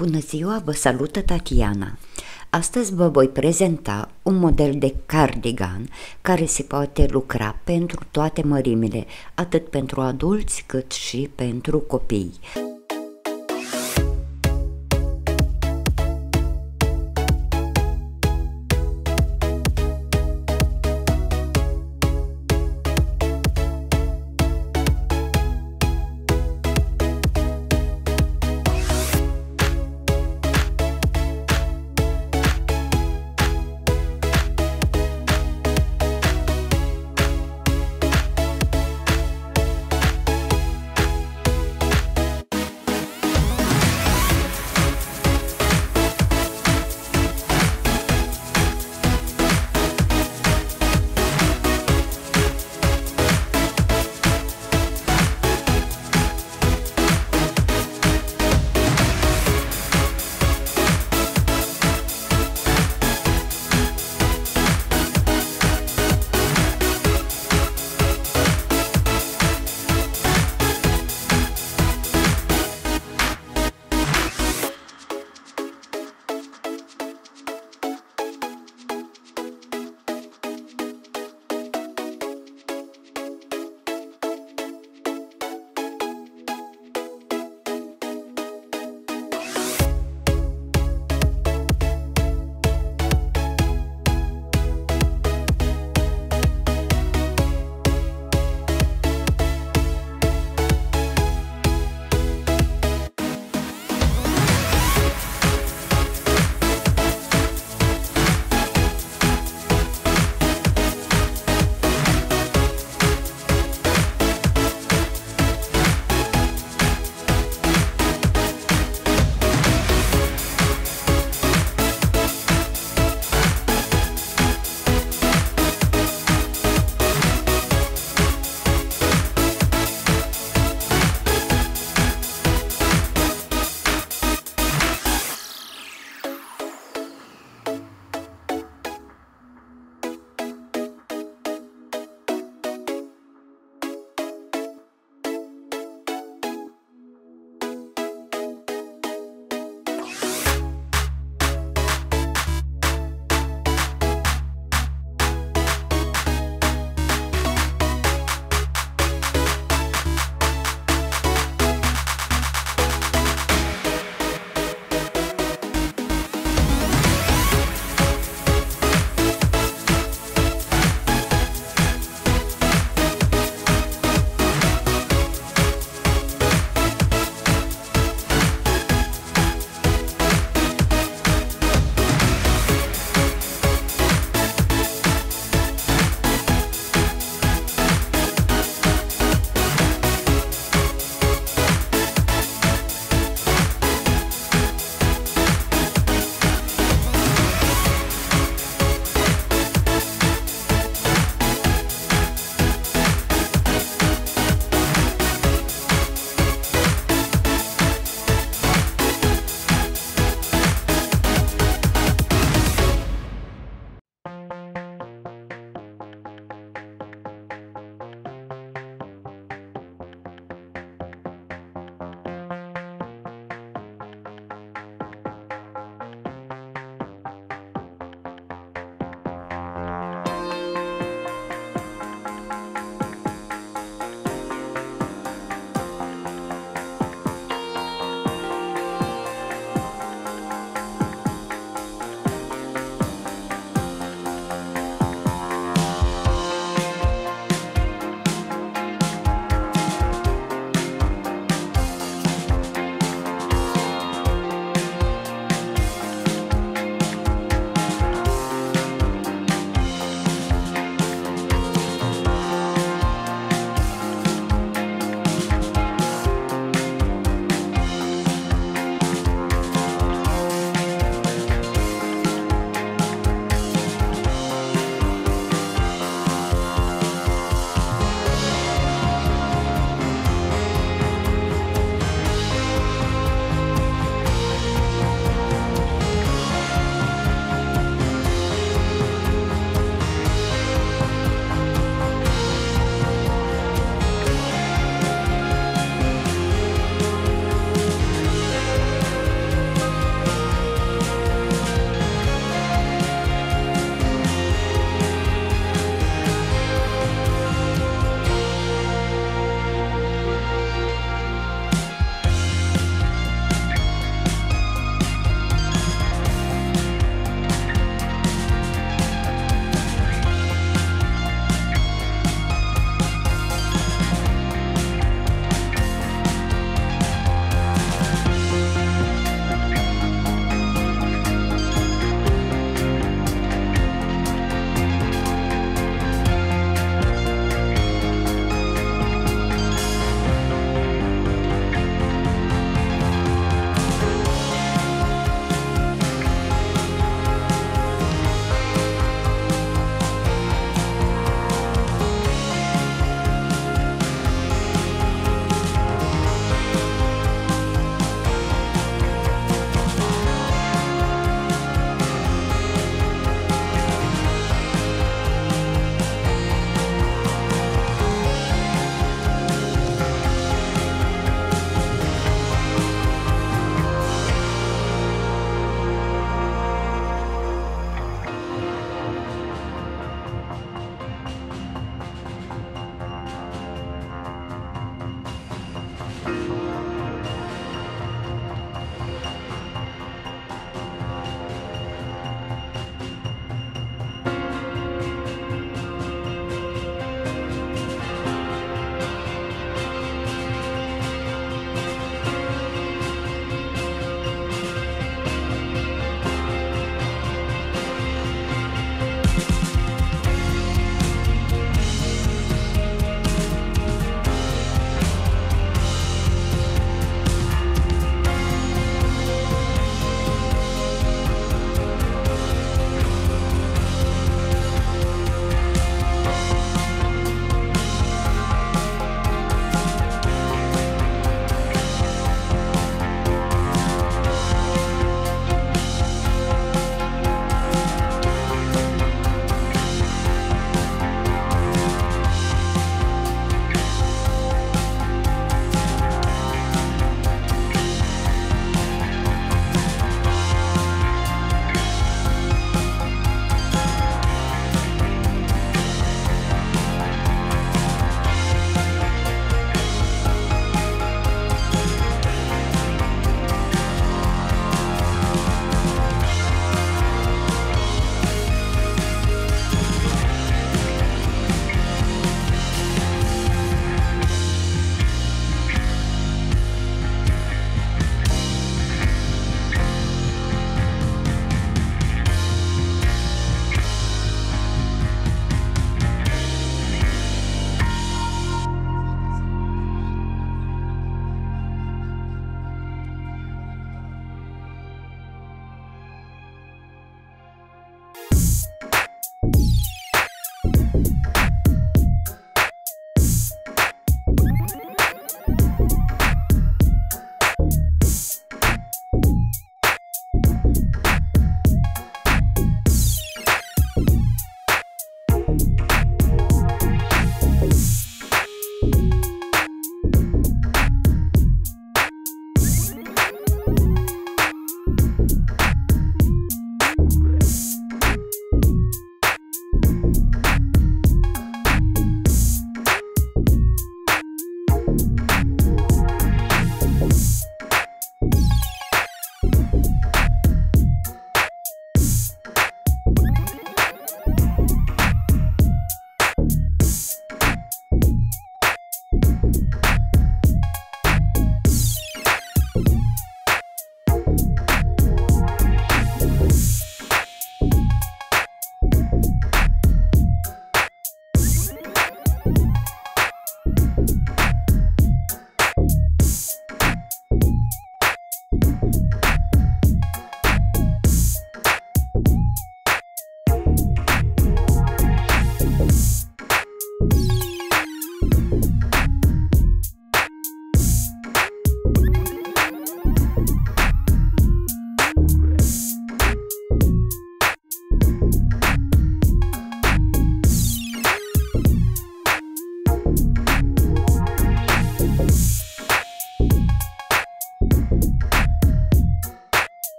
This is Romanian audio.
Bună ziua, vă salută Tatiana! Astăzi vă voi prezenta un model de cardigan care se poate lucra pentru toate mărimile, atât pentru adulți cât și pentru copii.